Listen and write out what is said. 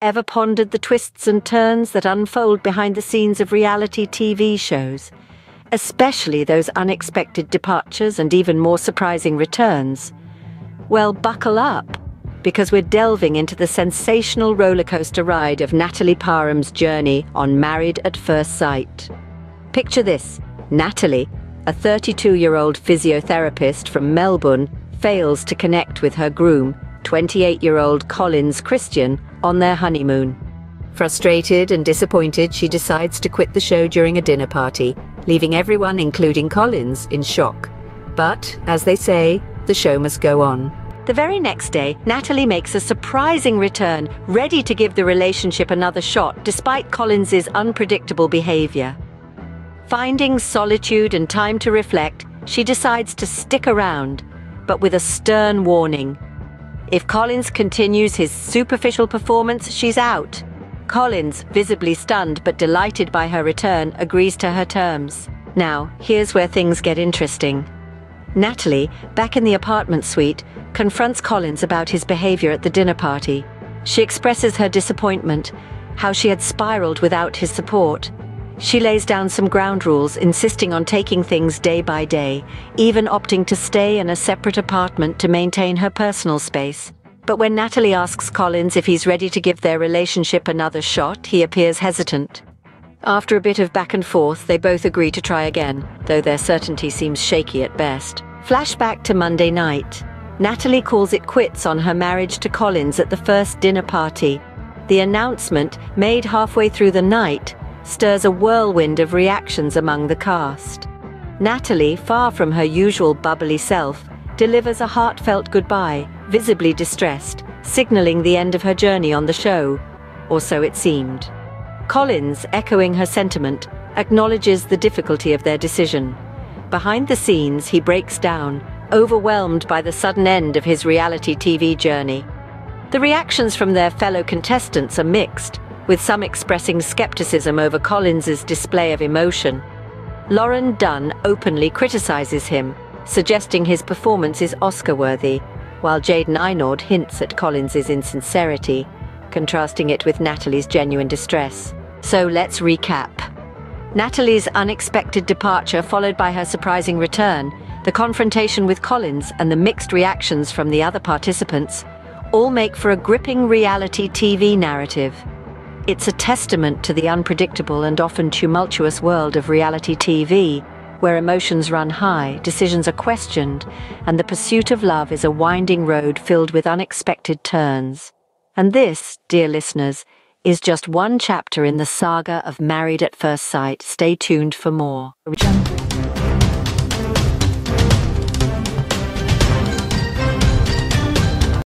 Ever pondered the twists and turns that unfold behind the scenes of reality TV shows? Especially those unexpected departures and even more surprising returns? Well, buckle up, because we're delving into the sensational rollercoaster ride of Natalie Parham's journey on Married at First Sight. Picture this Natalie, a 32 year old physiotherapist from Melbourne, fails to connect with her groom, 28 year old Collins Christian, on their honeymoon. Frustrated and disappointed, she decides to quit the show during a dinner party, leaving everyone, including Collins, in shock. But, as they say, the show must go on. The very next day, Natalie makes a surprising return, ready to give the relationship another shot despite Collins's unpredictable behavior. Finding solitude and time to reflect, she decides to stick around, but with a stern warning. If Collins continues his superficial performance, she's out. Collins, visibly stunned but delighted by her return, agrees to her terms. Now, here's where things get interesting. Natalie, back in the apartment suite, confronts Collins about his behavior at the dinner party. She expresses her disappointment, how she had spiraled without his support. She lays down some ground rules, insisting on taking things day by day, even opting to stay in a separate apartment to maintain her personal space. But when Natalie asks Collins if he's ready to give their relationship another shot, he appears hesitant. After a bit of back and forth, they both agree to try again, though their certainty seems shaky at best. Flashback to Monday night. Natalie calls it quits on her marriage to Collins at the first dinner party. The announcement, made halfway through the night, stirs a whirlwind of reactions among the cast. Natalie, far from her usual bubbly self, delivers a heartfelt goodbye, visibly distressed, signaling the end of her journey on the show, or so it seemed. Collins, echoing her sentiment, acknowledges the difficulty of their decision. Behind the scenes, he breaks down, overwhelmed by the sudden end of his reality TV journey. The reactions from their fellow contestants are mixed, with some expressing skepticism over Collins's display of emotion. Lauren Dunn openly criticizes him, suggesting his performance is Oscar-worthy, while Jayden Eynaud hints at Collins's insincerity, contrasting it with Natalie's genuine distress. So let's recap. Natalie's unexpected departure followed by her surprising return the confrontation with Collins and the mixed reactions from the other participants all make for a gripping reality TV narrative. It's a testament to the unpredictable and often tumultuous world of reality TV, where emotions run high, decisions are questioned, and the pursuit of love is a winding road filled with unexpected turns. And this, dear listeners, is just one chapter in the saga of Married at First Sight. Stay tuned for more.